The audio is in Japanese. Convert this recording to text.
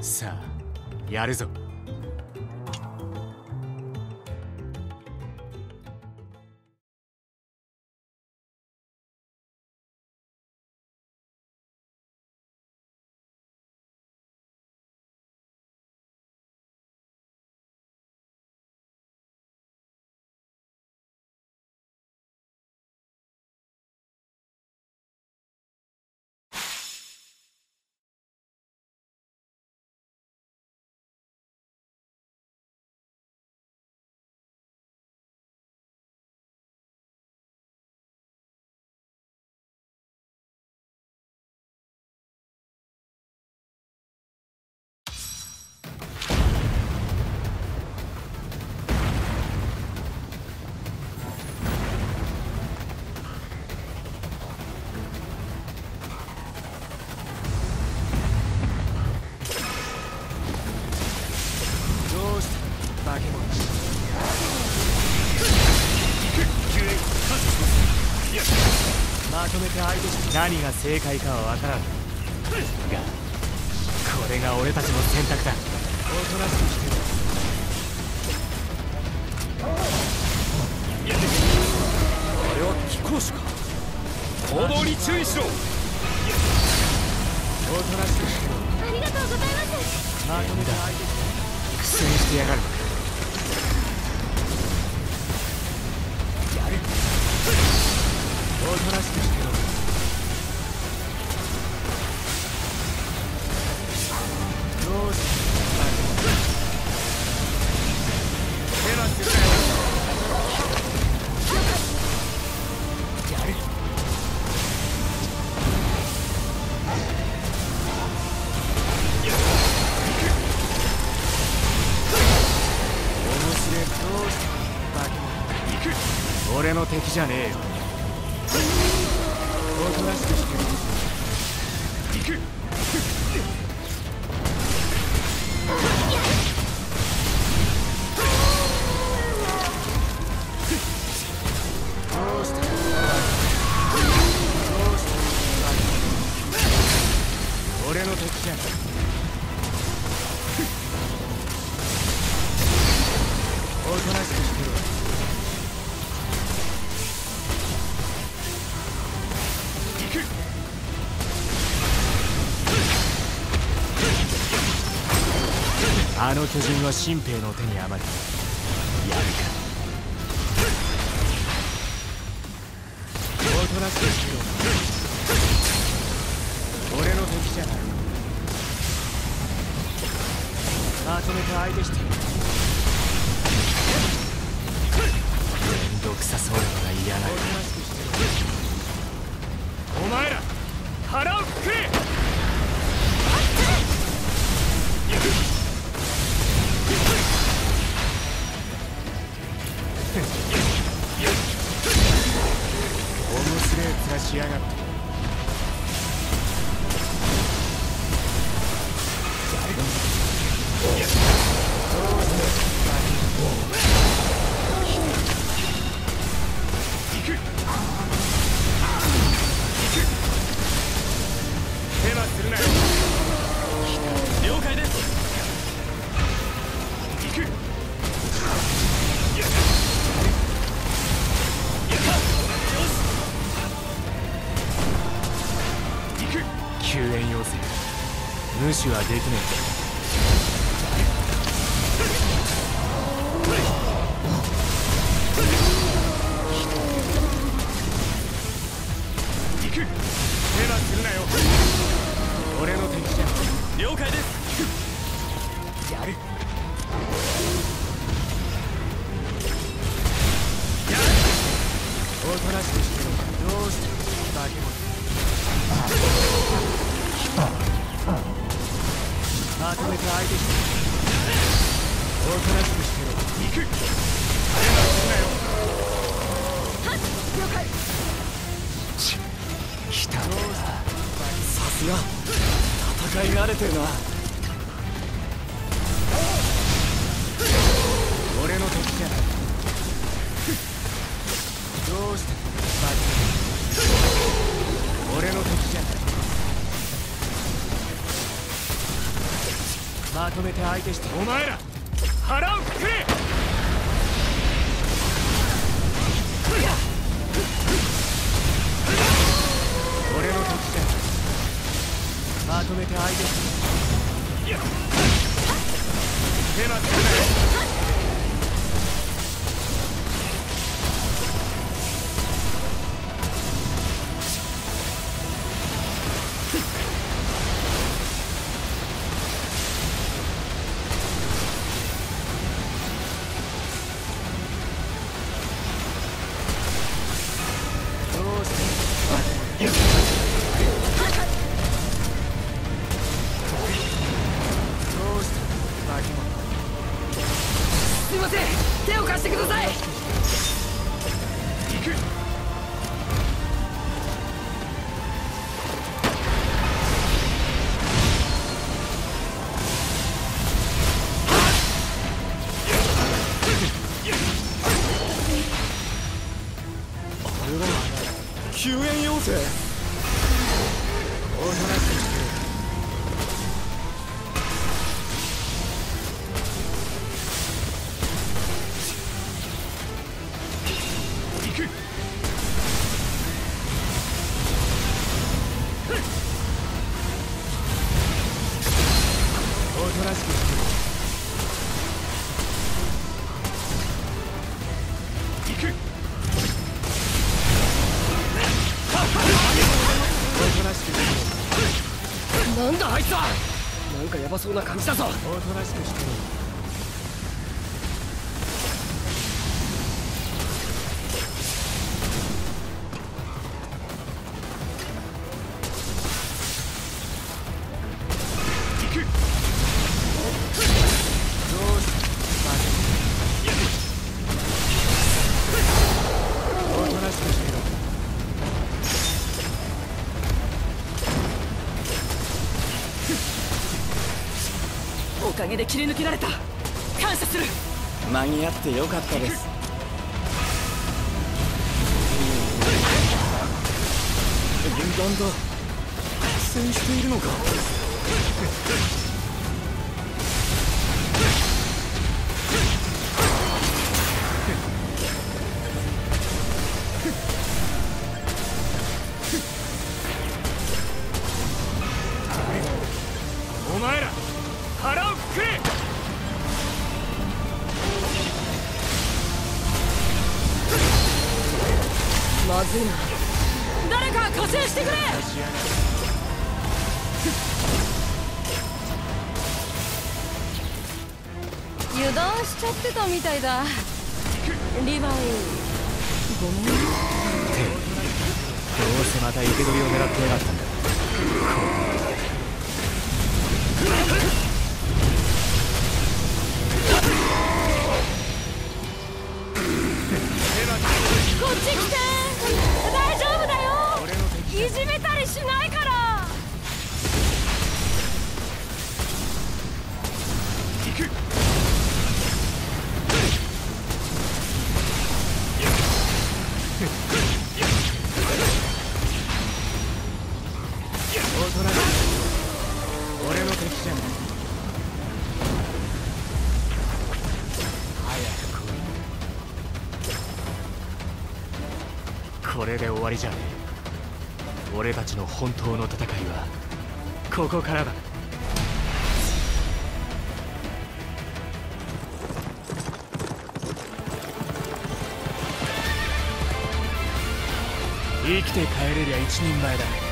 さあやるぞ。何が正解かは分からん。がこれが俺たちの選択だ。おとなしくしてろあれは貴公子か。行動に注意しろ。おとなしくしてろありがとうございます。まとめて相手し苦戦してやがるやる敵じゃねえよ。おとなしくしてる行く。あの巨人は新兵の手に余るやるか。おとなしくしろ。俺の敵じゃない。まとめて相手して無視はできねえ。相手しておとなしくしてろ行く手はすなよ了解ち来たどうし。たさすが戦い慣れてるな俺の敵じゃないどうしたバカ俺の敵じゃないまとめて相手して。お前ら腹をくくれ！俺の時じゃまとめて相手して。つく that's. なんだあいつは。なんかヤバそうな感じだぞ。おとなしくして。おかげで切り抜けられた。感謝する。間に合ってよかったです。分断だ。苦戦しているのかまずいな誰か加勢してくれ油断しちゃってたみたいだリヴァイごめんどうせまた生け捕りを狙ってやがったんだこっち来て俺の敵じゃない早く来いこれで終わりじゃねえ。俺たちの本当の戦いはここからだ。生きて帰れりゃ一人前だ。